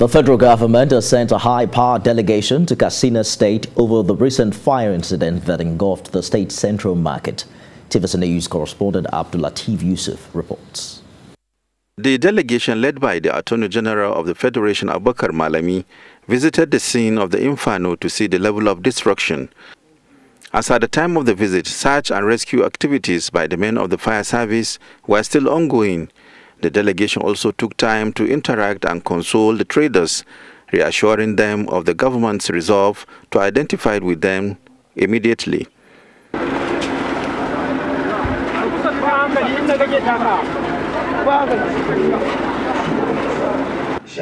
The federal government has sent a high-powered delegation to Katsina State over the recent fire incident that engulfed the state's central market. TVC News correspondent Abdul Latif Yusuf reports. The delegation led by the Attorney General of the Federation, Abubakar Malami, visited the scene of the inferno to see the level of destruction. As at the time of the visit, search and rescue activities by the men of the fire service were still ongoing. The delegation also took time to interact and console the traders, reassuring them of the government's resolve to identify with them immediately.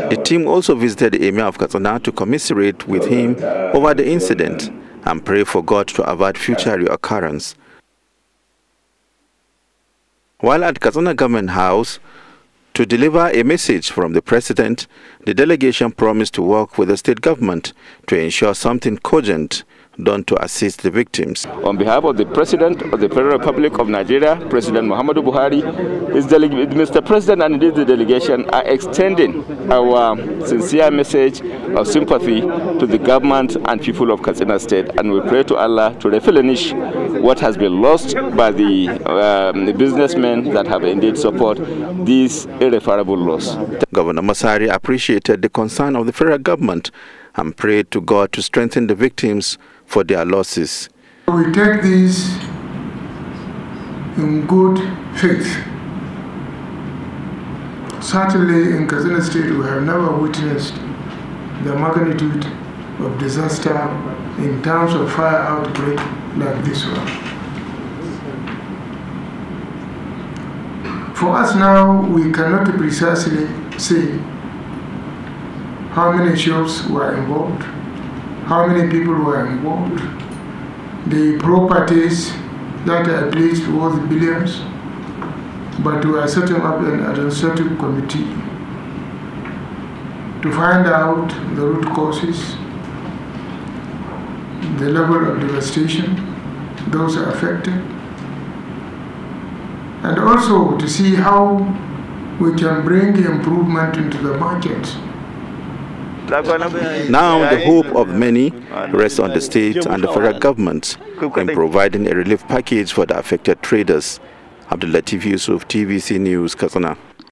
The team also visited the Emir of Katsina to commiserate with him over the incident and pray for God to avert future reoccurrence. While at Katsina Government House, to deliver a message from the president, the delegation promised to work with the state government to ensure something cogent done to assist the victims. On behalf of the President of the Federal Republic of Nigeria, President Muhammadu Buhari, Mr. President and indeed the delegation are extending our sincere message of sympathy to the government and people of Katsina State and we pray to Allah to replenish what has been lost by the, um, the businessmen that have indeed support this irreparable loss. Governor Masari appreciated the concern of the federal government and prayed to God to strengthen the victims for their losses. We take this in good faith. Certainly in Katsina State we have never witnessed the magnitude of disaster in terms of fire outbreak like this one. For us now, we cannot precisely say how many shops were involved, how many people were involved, the properties that are placed worth billions, but we are setting up an administrative committee to find out the root causes, the level of devastation, those affected, and also to see how we can bring improvement into the market now the hope of many rests on the state and the federal government in providing a relief package for the affected traders. Abdul Latif Yusuf, TVC News, Katsina.